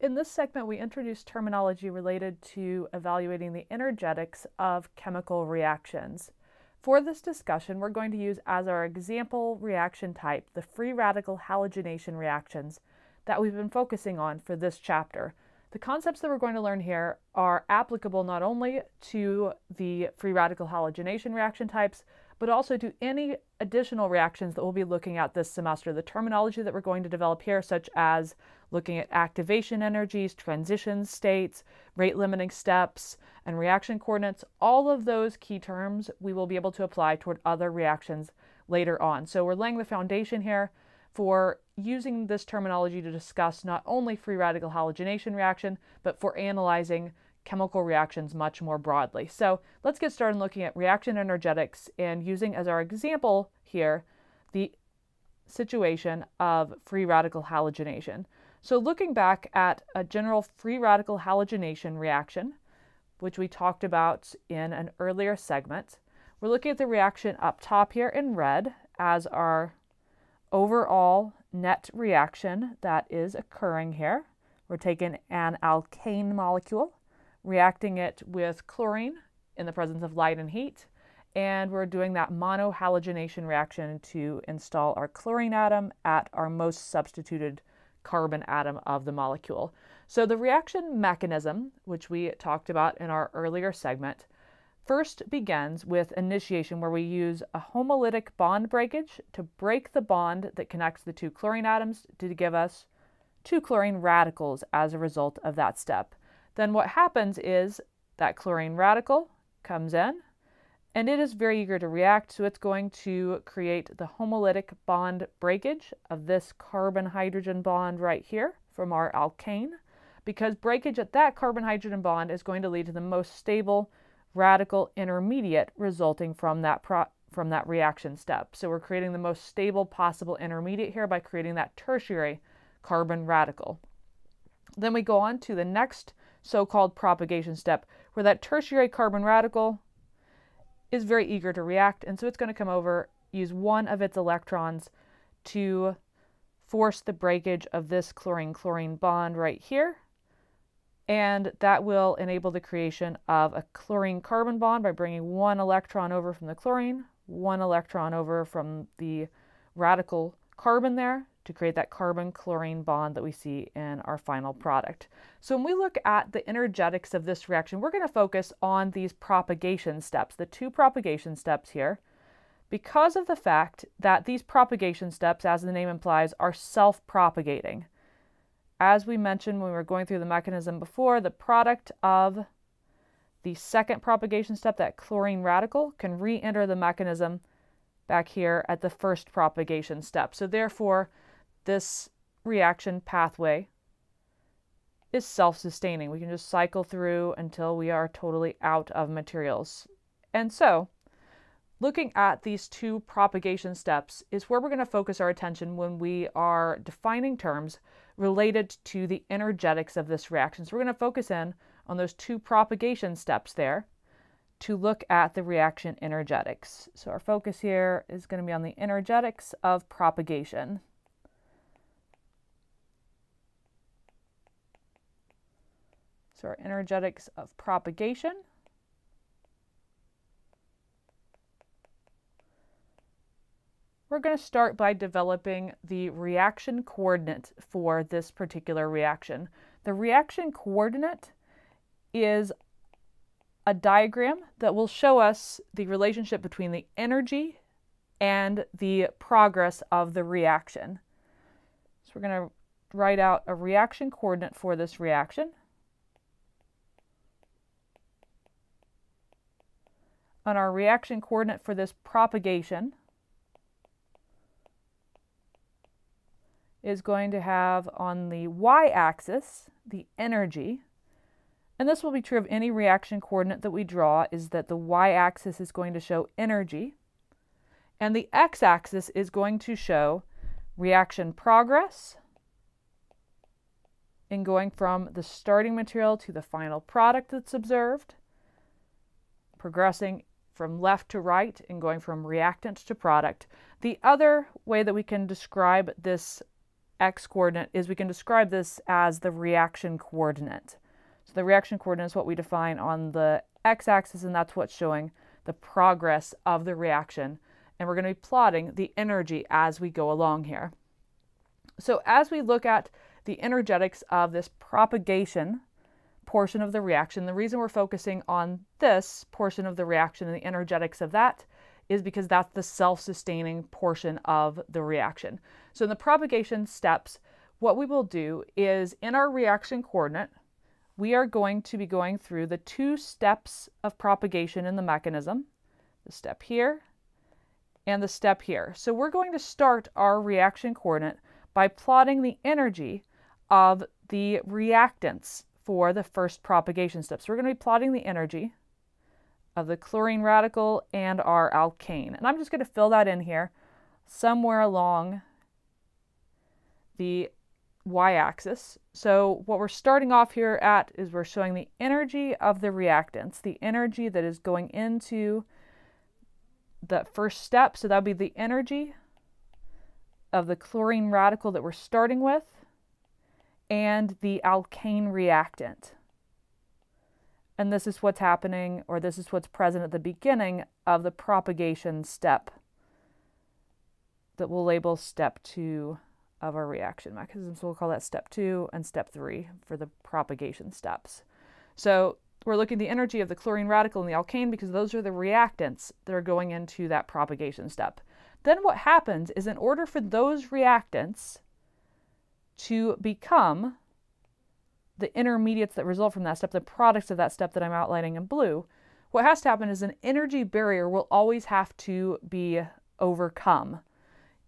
In this segment, we introduce terminology related to evaluating the energetics of chemical reactions. For this discussion, we're going to use as our example reaction type the free radical halogenation reactions that we've been focusing on for this chapter. The concepts that we're going to learn here are applicable not only to the free radical halogenation reaction types, but also to any additional reactions that we'll be looking at this semester. The terminology that we're going to develop here, such as looking at activation energies, transition states, rate limiting steps, and reaction coordinates, all of those key terms we will be able to apply toward other reactions later on. So we're laying the foundation here for using this terminology to discuss not only free radical halogenation reaction, but for analyzing chemical reactions much more broadly. So let's get started looking at reaction energetics and using as our example here the situation of free radical halogenation. So looking back at a general free radical halogenation reaction, which we talked about in an earlier segment, we're looking at the reaction up top here in red as our overall net reaction that is occurring here. We're taking an alkane molecule, reacting it with chlorine in the presence of light and heat, and we're doing that monohalogenation reaction to install our chlorine atom at our most substituted carbon atom of the molecule. So the reaction mechanism, which we talked about in our earlier segment, first begins with initiation where we use a homolytic bond breakage to break the bond that connects the two chlorine atoms to give us two chlorine radicals as a result of that step. Then what happens is that chlorine radical comes in and it is very eager to react, so it's going to create the homolytic bond breakage of this carbon hydrogen bond right here from our alkane, because breakage at that carbon hydrogen bond is going to lead to the most stable radical intermediate resulting from that from that reaction step. So we're creating the most stable possible intermediate here by creating that tertiary carbon radical. Then we go on to the next so-called propagation step where that tertiary carbon radical is very eager to react and so it's going to come over use one of its electrons to force the breakage of this chlorine-chlorine bond right here. And that will enable the creation of a chlorine carbon bond by bringing one electron over from the chlorine, one electron over from the radical carbon there to create that carbon chlorine bond that we see in our final product. So when we look at the energetics of this reaction, we're going to focus on these propagation steps, the two propagation steps here, because of the fact that these propagation steps, as the name implies, are self-propagating. As we mentioned when we were going through the mechanism before, the product of the second propagation step, that chlorine radical, can re-enter the mechanism back here at the first propagation step. So therefore, this reaction pathway is self-sustaining. We can just cycle through until we are totally out of materials. And so, looking at these two propagation steps is where we're going to focus our attention when we are defining terms related to the energetics of this reaction. So we're going to focus in on those two propagation steps there to look at the reaction energetics. So our focus here is going to be on the energetics of propagation. So our energetics of propagation We're going to start by developing the reaction coordinate for this particular reaction. The reaction coordinate is a diagram that will show us the relationship between the energy and the progress of the reaction. So we're going to write out a reaction coordinate for this reaction. On our reaction coordinate for this propagation, is going to have on the y-axis the energy, and this will be true of any reaction coordinate that we draw, is that the y-axis is going to show energy, and the x-axis is going to show reaction progress in going from the starting material to the final product that's observed, progressing from left to right and going from reactant to product. The other way that we can describe this x coordinate is we can describe this as the reaction coordinate. So the reaction coordinate is what we define on the x-axis, and that's what's showing the progress of the reaction. And we're going to be plotting the energy as we go along here. So as we look at the energetics of this propagation portion of the reaction, the reason we're focusing on this portion of the reaction and the energetics of that is because that's the self-sustaining portion of the reaction. So in the propagation steps, what we will do is in our reaction coordinate, we are going to be going through the two steps of propagation in the mechanism, the step here and the step here. So we're going to start our reaction coordinate by plotting the energy of the reactants for the first propagation step. So we're going to be plotting the energy of the chlorine radical and our alkane. And I'm just going to fill that in here somewhere along the y-axis. So what we're starting off here at is we're showing the energy of the reactants, the energy that is going into the first step. So that would be the energy of the chlorine radical that we're starting with and the alkane reactant. And this is what's happening, or this is what's present at the beginning of the propagation step that we'll label step two of our reaction mechanism. So we'll call that step two and step three for the propagation steps. So we're looking at the energy of the chlorine radical and the alkane because those are the reactants that are going into that propagation step. Then what happens is in order for those reactants to become the intermediates that result from that step, the products of that step that I'm outlining in blue, what has to happen is an energy barrier will always have to be overcome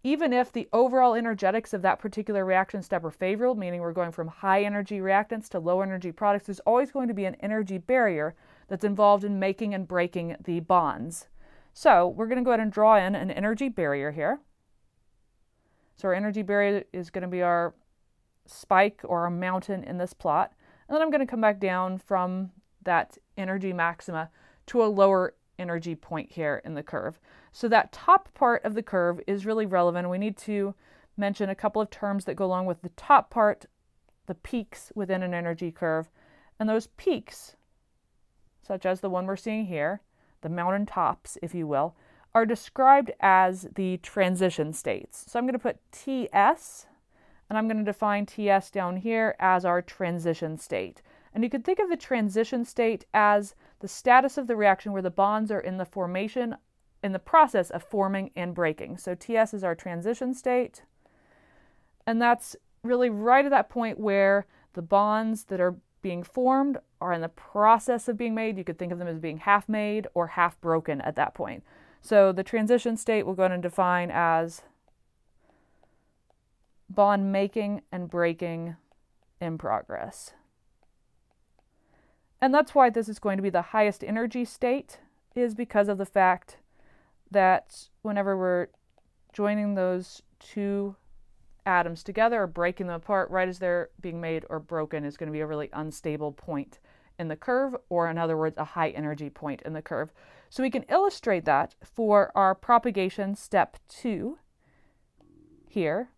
even if the overall energetics of that particular reaction step are favorable, meaning we're going from high energy reactants to low energy products, there's always going to be an energy barrier that's involved in making and breaking the bonds. So we're going to go ahead and draw in an energy barrier here. So our energy barrier is going to be our spike or a mountain in this plot. And then I'm going to come back down from that energy maxima to a lower energy point here in the curve. So that top part of the curve is really relevant. We need to mention a couple of terms that go along with the top part, the peaks within an energy curve. And those peaks, such as the one we're seeing here, the mountain tops, if you will, are described as the transition states. So I'm going to put TS, and I'm going to define TS down here as our transition state. And you could think of the transition state as the status of the reaction where the bonds are in the formation, in the process of forming and breaking. So TS is our transition state. And that's really right at that point where the bonds that are being formed are in the process of being made. You could think of them as being half made or half broken at that point. So the transition state we'll go ahead and define as bond making and breaking in progress. And that's why this is going to be the highest energy state is because of the fact that whenever we're joining those two atoms together or breaking them apart right as they're being made or broken is going to be a really unstable point in the curve, or in other words, a high energy point in the curve. So we can illustrate that for our propagation step two here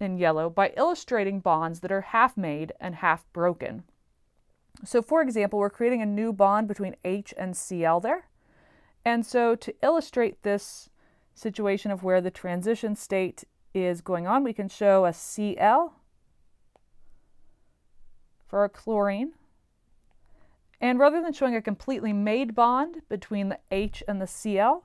in yellow by illustrating bonds that are half made and half broken. So for example, we're creating a new bond between H and Cl there. And so to illustrate this situation of where the transition state is going on, we can show a Cl for a chlorine. And rather than showing a completely made bond between the H and the Cl,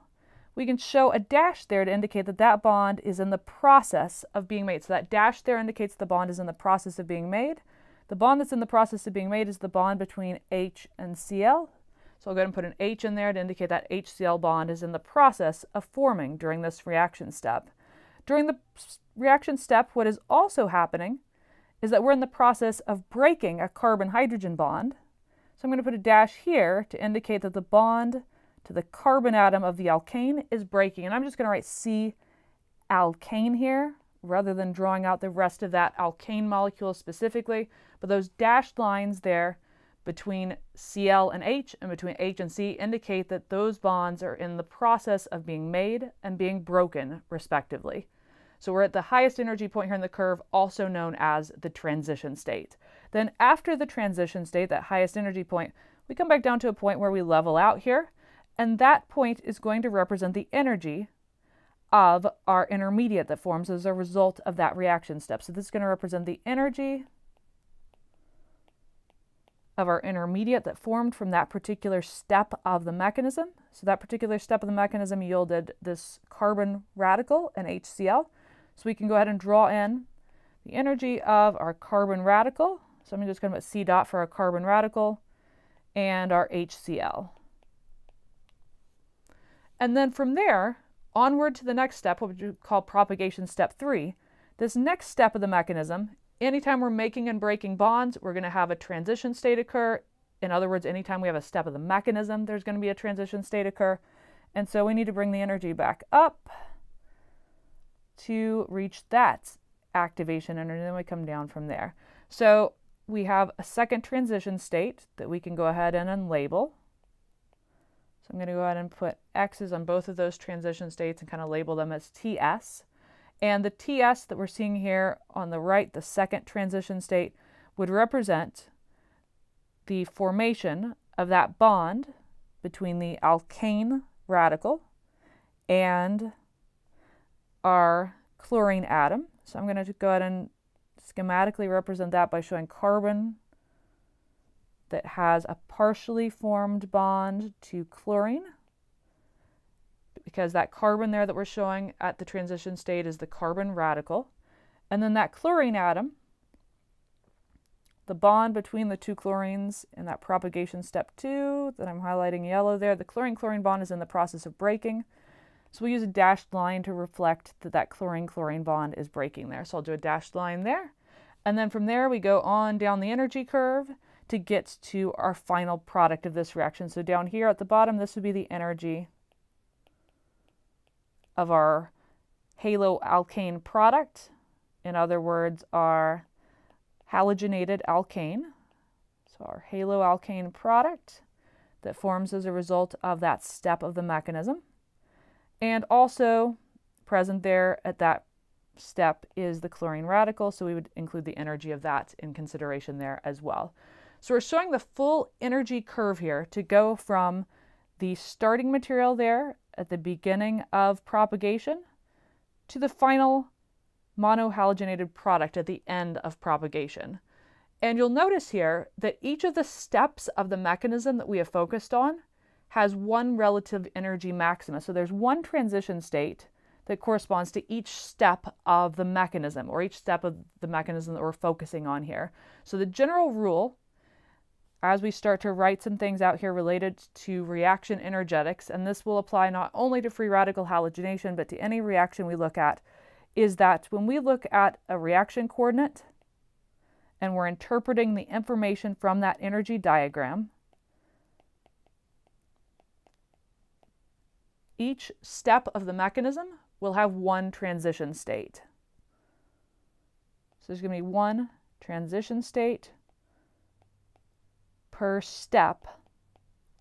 we can show a dash there to indicate that that bond is in the process of being made. So that dash there indicates the bond is in the process of being made. The bond that's in the process of being made is the bond between H and Cl. So I'll go ahead and put an H in there to indicate that HCl bond is in the process of forming during this reaction step. During the reaction step, what is also happening is that we're in the process of breaking a carbon-hydrogen bond. So I'm going to put a dash here to indicate that the bond to the carbon atom of the alkane is breaking. And I'm just going to write C alkane here rather than drawing out the rest of that alkane molecule specifically. But those dashed lines there between Cl and H and between H and C indicate that those bonds are in the process of being made and being broken, respectively. So we're at the highest energy point here in the curve, also known as the transition state. Then after the transition state, that highest energy point, we come back down to a point where we level out here, and that point is going to represent the energy of our intermediate that forms as a result of that reaction step. So this is going to represent the energy of our intermediate that formed from that particular step of the mechanism. So that particular step of the mechanism yielded this carbon radical, and HCl. So we can go ahead and draw in the energy of our carbon radical. So I'm just going to put C dot for our carbon radical and our HCl. And then from there, onward to the next step, what we call propagation step three. This next step of the mechanism, anytime we're making and breaking bonds, we're going to have a transition state occur. In other words, anytime we have a step of the mechanism, there's going to be a transition state occur. And so we need to bring the energy back up to reach that activation energy, and then we come down from there. So we have a second transition state that we can go ahead and unlabel. I'm going to go ahead and put X's on both of those transition states and kind of label them as TS. And the TS that we're seeing here on the right, the second transition state, would represent the formation of that bond between the alkane radical and our chlorine atom. So I'm going to go ahead and schematically represent that by showing carbon that has a partially formed bond to chlorine because that carbon there that we're showing at the transition state is the carbon radical. And then that chlorine atom, the bond between the two chlorines in that propagation step two that I'm highlighting yellow there, the chlorine-chlorine bond is in the process of breaking. So we use a dashed line to reflect that that chlorine-chlorine bond is breaking there. So I'll do a dashed line there. And then from there we go on down the energy curve to get to our final product of this reaction. So down here at the bottom, this would be the energy of our haloalkane product. In other words, our halogenated alkane. So our haloalkane product that forms as a result of that step of the mechanism. And also present there at that step is the chlorine radical, so we would include the energy of that in consideration there as well. So we're showing the full energy curve here to go from the starting material there at the beginning of propagation to the final monohalogenated product at the end of propagation. And you'll notice here that each of the steps of the mechanism that we have focused on has one relative energy maxima. So there's one transition state that corresponds to each step of the mechanism or each step of the mechanism that we're focusing on here. So the general rule as we start to write some things out here related to reaction energetics, and this will apply not only to free radical halogenation, but to any reaction we look at, is that when we look at a reaction coordinate and we're interpreting the information from that energy diagram, each step of the mechanism will have one transition state. So there's going to be one transition state per step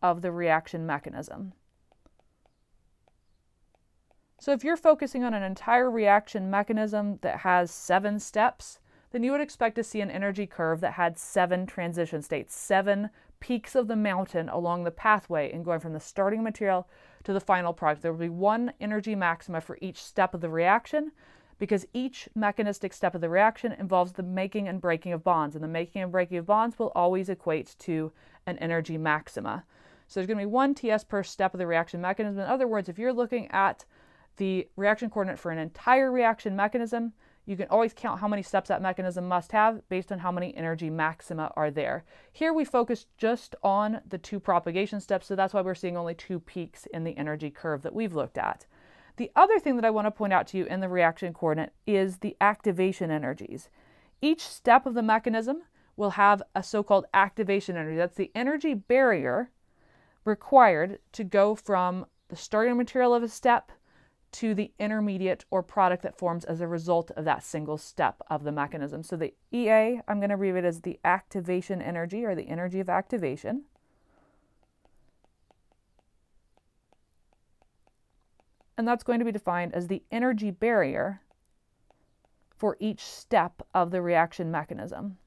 of the reaction mechanism. So if you're focusing on an entire reaction mechanism that has seven steps, then you would expect to see an energy curve that had seven transition states, seven peaks of the mountain along the pathway and going from the starting material to the final product. There will be one energy maxima for each step of the reaction, because each mechanistic step of the reaction involves the making and breaking of bonds, and the making and breaking of bonds will always equate to an energy maxima. So there's going to be one TS per step of the reaction mechanism. In other words, if you're looking at the reaction coordinate for an entire reaction mechanism, you can always count how many steps that mechanism must have based on how many energy maxima are there. Here we focus just on the two propagation steps, so that's why we're seeing only two peaks in the energy curve that we've looked at. The other thing that I want to point out to you in the reaction coordinate is the activation energies. Each step of the mechanism will have a so-called activation energy. That's the energy barrier required to go from the starting material of a step to the intermediate or product that forms as a result of that single step of the mechanism. So the EA, I'm going to read it as the activation energy or the energy of activation. And that's going to be defined as the energy barrier for each step of the reaction mechanism.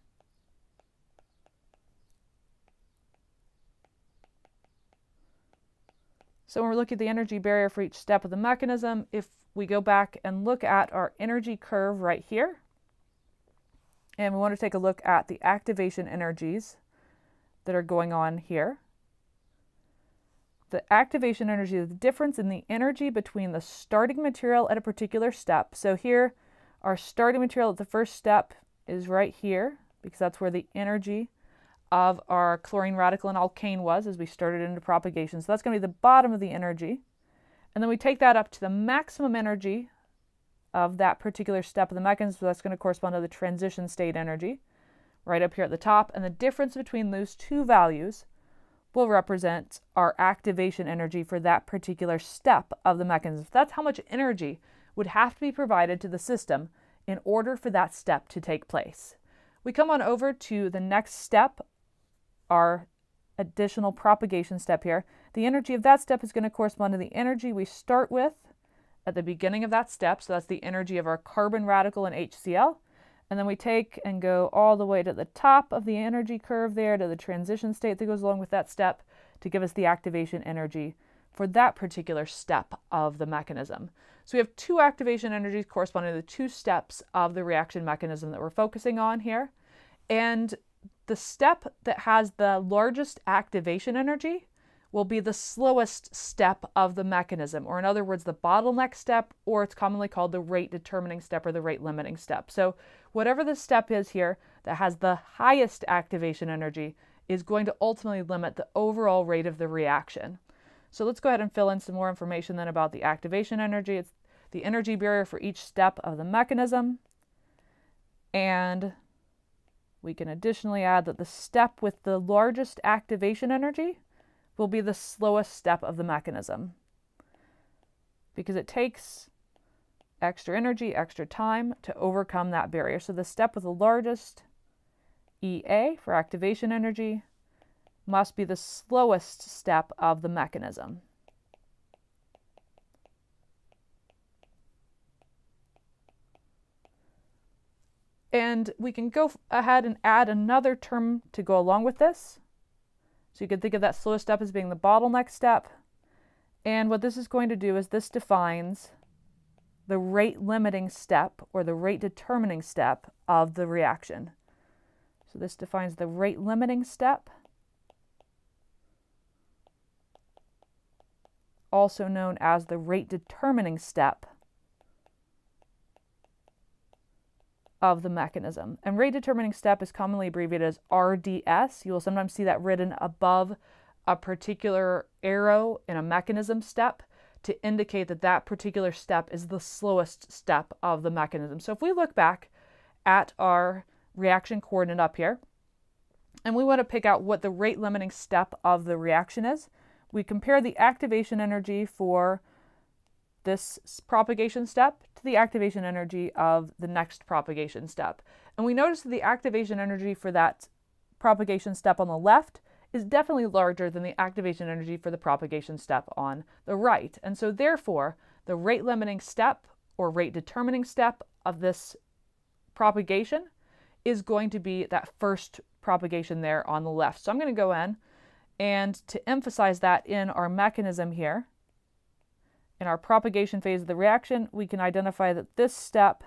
So when we look at the energy barrier for each step of the mechanism, if we go back and look at our energy curve right here, and we want to take a look at the activation energies that are going on here. The activation energy is the difference in the energy between the starting material at a particular step. So here, our starting material at the first step is right here, because that's where the energy of our chlorine radical and alkane was as we started into propagation. So that's going to be the bottom of the energy. And then we take that up to the maximum energy of that particular step of the mechanism. So that's going to correspond to the transition state energy right up here at the top. And the difference between those two values will represent our activation energy for that particular step of the mechanism. That's how much energy would have to be provided to the system in order for that step to take place. We come on over to the next step our additional propagation step here. The energy of that step is going to correspond to the energy we start with at the beginning of that step. So that's the energy of our carbon radical in HCl. And then we take and go all the way to the top of the energy curve there to the transition state that goes along with that step to give us the activation energy for that particular step of the mechanism. So we have two activation energies corresponding to the two steps of the reaction mechanism that we're focusing on here. And the step that has the largest activation energy will be the slowest step of the mechanism, or in other words, the bottleneck step, or it's commonly called the rate determining step or the rate limiting step. So, whatever the step is here that has the highest activation energy is going to ultimately limit the overall rate of the reaction. So, let's go ahead and fill in some more information then about the activation energy. It's the energy barrier for each step of the mechanism. And we can additionally add that the step with the largest activation energy will be the slowest step of the mechanism because it takes extra energy, extra time to overcome that barrier. So the step with the largest EA for activation energy must be the slowest step of the mechanism. And we can go ahead and add another term to go along with this. So you can think of that slowest step as being the bottleneck step. And what this is going to do is this defines the rate limiting step or the rate determining step of the reaction. So this defines the rate limiting step, also known as the rate determining step of the mechanism. And rate determining step is commonly abbreviated as RDS. You will sometimes see that written above a particular arrow in a mechanism step to indicate that that particular step is the slowest step of the mechanism. So if we look back at our reaction coordinate up here, and we want to pick out what the rate limiting step of the reaction is, we compare the activation energy for this propagation step to the activation energy of the next propagation step. And we notice that the activation energy for that propagation step on the left is definitely larger than the activation energy for the propagation step on the right. And so therefore, the rate limiting step or rate determining step of this propagation is going to be that first propagation there on the left. So I'm going to go in and to emphasize that in our mechanism here, in our propagation phase of the reaction, we can identify that this step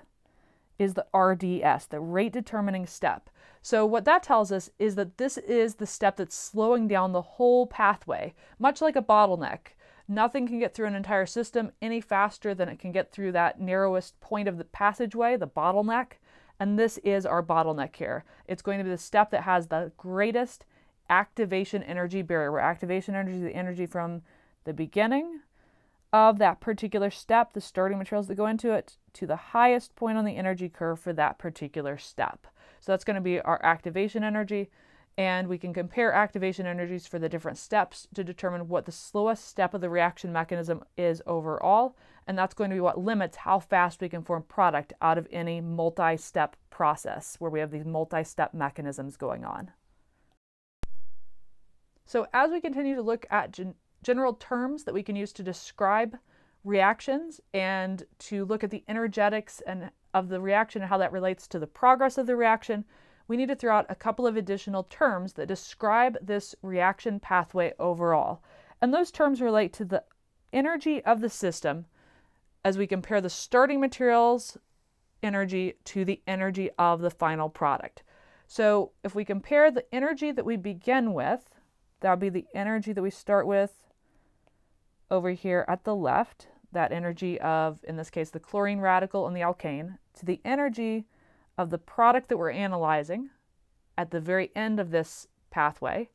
is the RDS, the rate determining step. So what that tells us is that this is the step that's slowing down the whole pathway, much like a bottleneck. Nothing can get through an entire system any faster than it can get through that narrowest point of the passageway, the bottleneck. And this is our bottleneck here. It's going to be the step that has the greatest activation energy barrier, where activation energy is the energy from the beginning of that particular step, the starting materials that go into it, to the highest point on the energy curve for that particular step. So that's going to be our activation energy. And we can compare activation energies for the different steps to determine what the slowest step of the reaction mechanism is overall. And that's going to be what limits how fast we can form product out of any multi-step process where we have these multi-step mechanisms going on. So as we continue to look at general terms that we can use to describe reactions and to look at the energetics and of the reaction and how that relates to the progress of the reaction, we need to throw out a couple of additional terms that describe this reaction pathway overall. And those terms relate to the energy of the system as we compare the starting materials energy to the energy of the final product. So if we compare the energy that we begin with, that would be the energy that we start with over here at the left, that energy of, in this case, the chlorine radical and the alkane, to the energy of the product that we're analyzing at the very end of this pathway,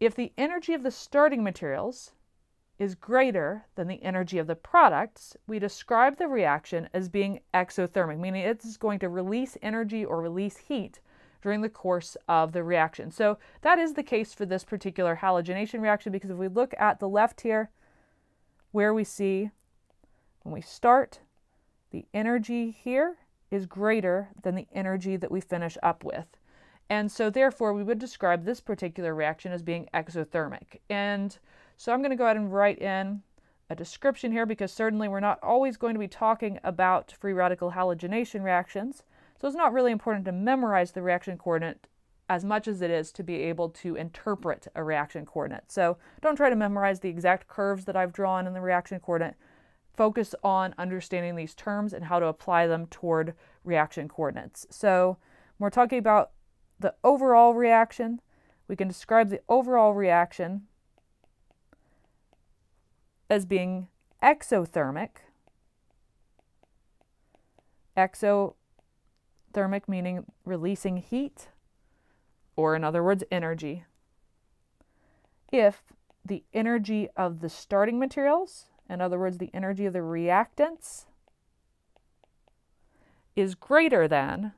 if the energy of the starting materials is greater than the energy of the products, we describe the reaction as being exothermic, meaning it's going to release energy or release heat during the course of the reaction. So that is the case for this particular halogenation reaction because if we look at the left here, where we see when we start, the energy here is greater than the energy that we finish up with. And so therefore we would describe this particular reaction as being exothermic. And so I'm going to go ahead and write in a description here because certainly we're not always going to be talking about free radical halogenation reactions. So it's not really important to memorize the reaction coordinate as much as it is to be able to interpret a reaction coordinate. So don't try to memorize the exact curves that I've drawn in the reaction coordinate. Focus on understanding these terms and how to apply them toward reaction coordinates. So we're talking about the overall reaction, we can describe the overall reaction as being exothermic. Exothermic meaning releasing heat or in other words, energy. If the energy of the starting materials, in other words, the energy of the reactants, is greater than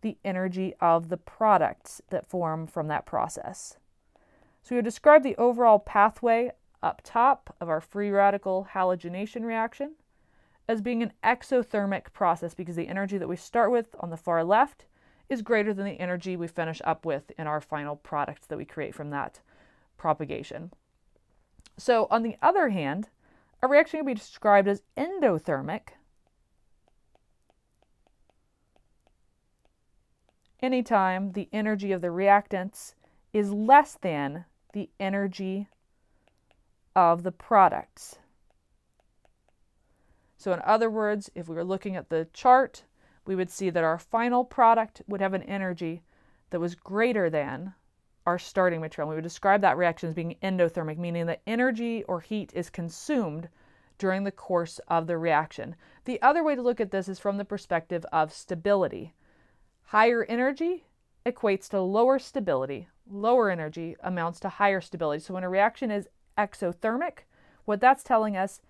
the energy of the products that form from that process. So we would describe the overall pathway up top of our free radical halogenation reaction as being an exothermic process because the energy that we start with on the far left is greater than the energy we finish up with in our final product that we create from that propagation. So, on the other hand, a reaction can be described as endothermic anytime the energy of the reactants is less than the energy of the products. So, in other words, if we were looking at the chart, we would see that our final product would have an energy that was greater than our starting material. We would describe that reaction as being endothermic, meaning that energy or heat is consumed during the course of the reaction. The other way to look at this is from the perspective of stability. Higher energy equates to lower stability. Lower energy amounts to higher stability. So when a reaction is exothermic, what that's telling us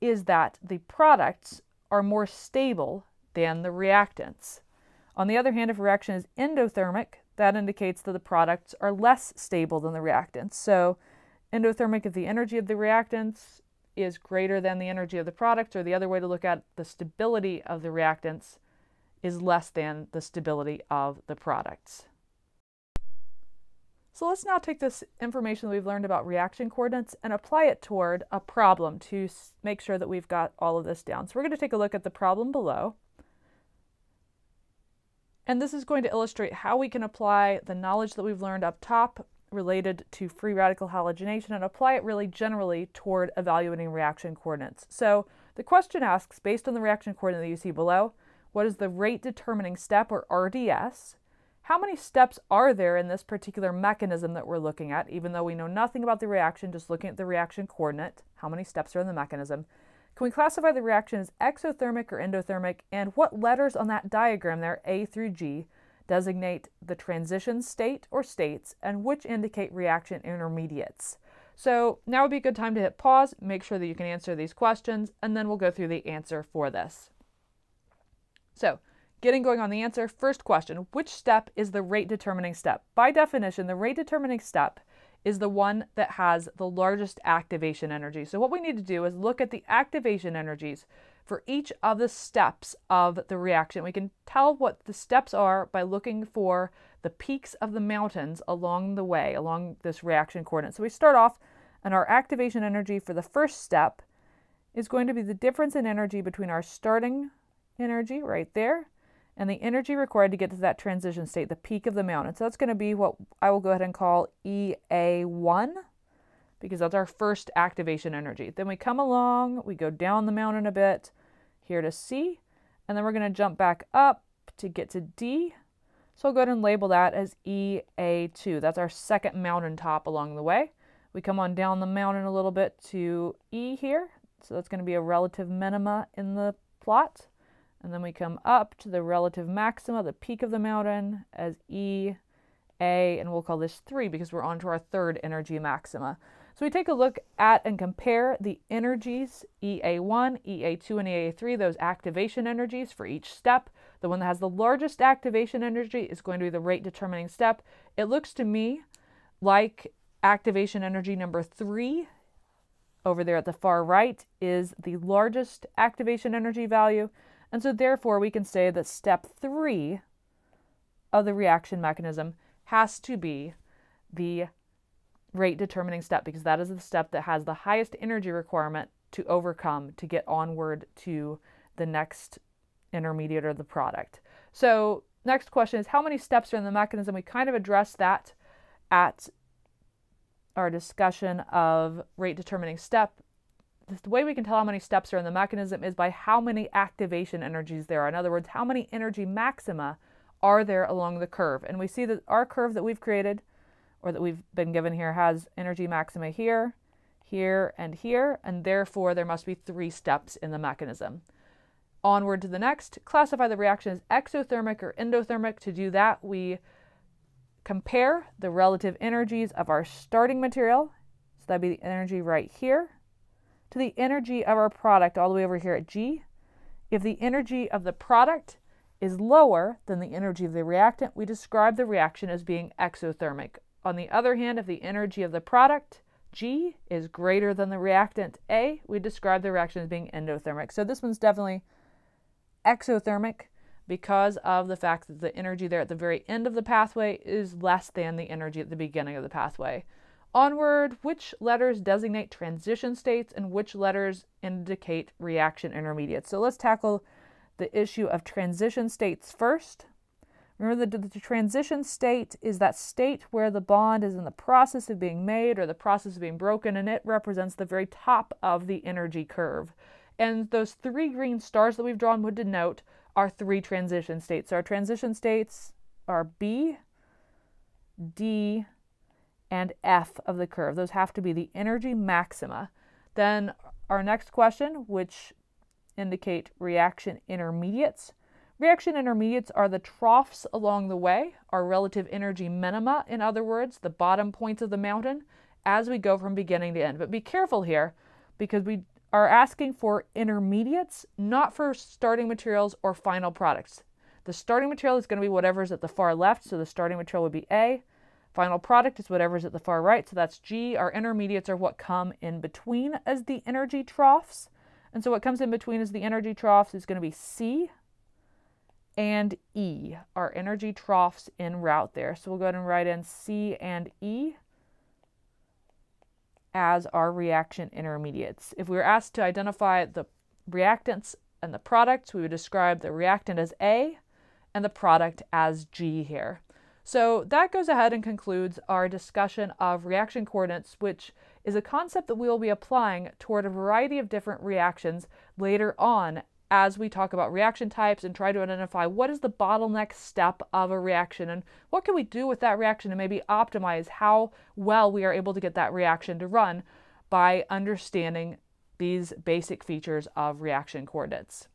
is that the products are more stable than the reactants. On the other hand, if a reaction is endothermic, that indicates that the products are less stable than the reactants. So, endothermic if the energy of the reactants is greater than the energy of the products, or the other way to look at the stability of the reactants is less than the stability of the products. So let's now take this information that we've learned about reaction coordinates and apply it toward a problem to make sure that we've got all of this down. So we're going to take a look at the problem below. And this is going to illustrate how we can apply the knowledge that we've learned up top related to free radical halogenation and apply it really generally toward evaluating reaction coordinates. So the question asks, based on the reaction coordinate that you see below, what is the rate determining step or RDS? How many steps are there in this particular mechanism that we're looking at? Even though we know nothing about the reaction, just looking at the reaction coordinate, how many steps are in the mechanism? Can we classify the reaction as exothermic or endothermic? And what letters on that diagram there, A through G, designate the transition state or states and which indicate reaction intermediates? So now would be a good time to hit pause, make sure that you can answer these questions, and then we'll go through the answer for this. So, getting going on the answer, first question, which step is the rate determining step? By definition, the rate determining step is the one that has the largest activation energy. So what we need to do is look at the activation energies for each of the steps of the reaction. We can tell what the steps are by looking for the peaks of the mountains along the way, along this reaction coordinate. So we start off and our activation energy for the first step is going to be the difference in energy between our starting energy right there, and the energy required to get to that transition state, the peak of the mountain. So that's going to be what I will go ahead and call EA1 because that's our first activation energy. Then we come along, we go down the mountain a bit here to C, and then we're going to jump back up to get to D. So I'll go ahead and label that as EA2. That's our second mountain top along the way. We come on down the mountain a little bit to E here. So that's going to be a relative minima in the plot. And then we come up to the relative maxima, the peak of the mountain, as E, A, and we'll call this 3 because we're on to our third energy maxima. So we take a look at and compare the energies EA1, EA2, and EA3, those activation energies for each step. The one that has the largest activation energy is going to be the rate determining step. It looks to me like activation energy number three over there at the far right is the largest activation energy value. And so therefore we can say that step three of the reaction mechanism has to be the rate determining step because that is the step that has the highest energy requirement to overcome to get onward to the next intermediate or the product. So next question is how many steps are in the mechanism? We kind of addressed that at our discussion of rate determining step. The way we can tell how many steps are in the mechanism is by how many activation energies there are. In other words, how many energy maxima are there along the curve. And we see that our curve that we've created or that we've been given here has energy maxima here, here, and here, and therefore there must be three steps in the mechanism. Onward to the next, classify the reaction as exothermic or endothermic. To do that, we compare the relative energies of our starting material, so that'd be the energy right here, to the energy of our product all the way over here at G. If the energy of the product is lower than the energy of the reactant, we describe the reaction as being exothermic on the other hand, if the energy of the product, G, is greater than the reactant A, we describe the reaction as being endothermic. So this one's definitely exothermic because of the fact that the energy there at the very end of the pathway is less than the energy at the beginning of the pathway. Onward, which letters designate transition states and which letters indicate reaction intermediates? So let's tackle the issue of transition states first. Remember, that the, transition state is that state where the bond is in the process of being made or the process of being broken, and it represents the very top of the energy curve. And those three green stars that we've drawn would denote our three transition states. So our transition states are B, D, and F of the curve. Those have to be the energy maxima. Then our next question, which indicate reaction intermediates, Reaction intermediates are the troughs along the way, our relative energy minima, in other words, the bottom points of the mountain, as we go from beginning to end. But be careful here because we are asking for intermediates, not for starting materials or final products. The starting material is going to be whatever is at the far left, so the starting material would be A. Final product is whatever is at the far right, so that's G. Our intermediates are what come in between as the energy troughs. And so what comes in between as the energy troughs is going to be C, and E, our energy troughs in route there. So we'll go ahead and write in C and E as our reaction intermediates. If we were asked to identify the reactants and the products, we would describe the reactant as A and the product as G here. So that goes ahead and concludes our discussion of reaction coordinates, which is a concept that we will be applying toward a variety of different reactions later on as we talk about reaction types and try to identify what is the bottleneck step of a reaction and what can we do with that reaction to maybe optimize how well we are able to get that reaction to run by understanding these basic features of reaction coordinates.